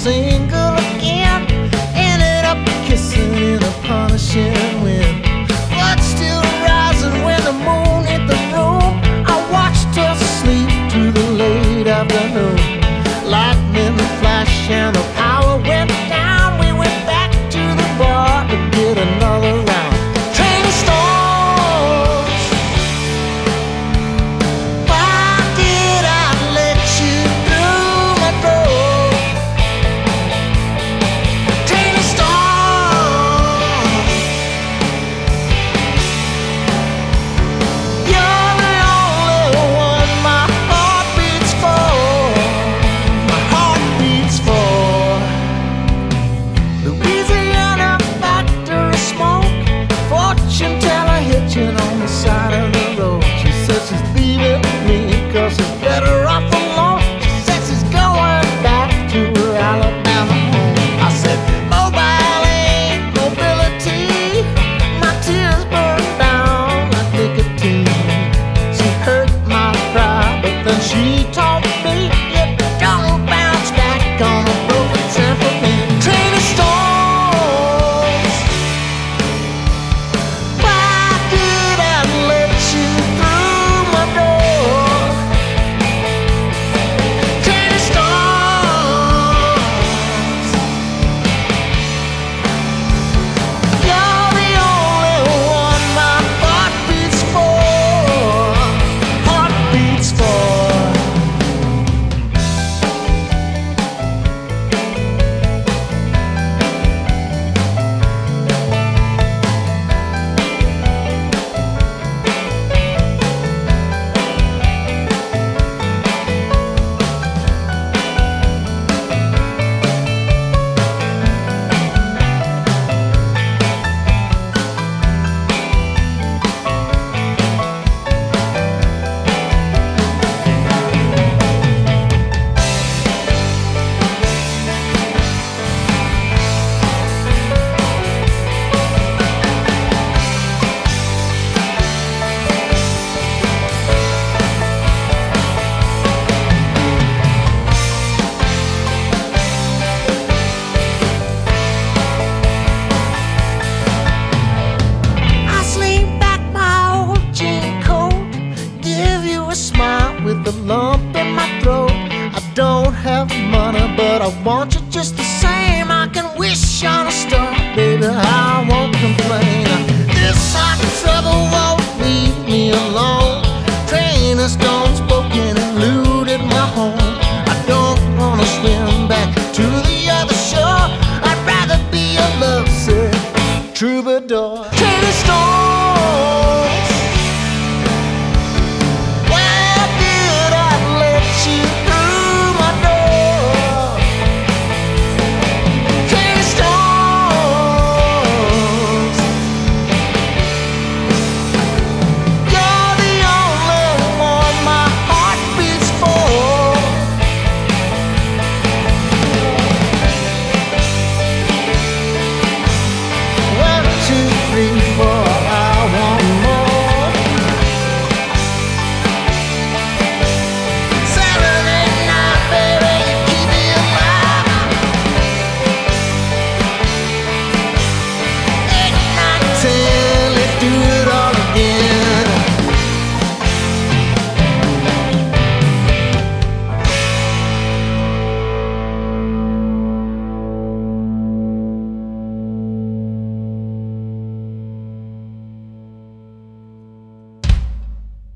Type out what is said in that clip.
sing 起 a lump in my throat. I don't have money, but I want you just the same. I can wish on a star, baby. I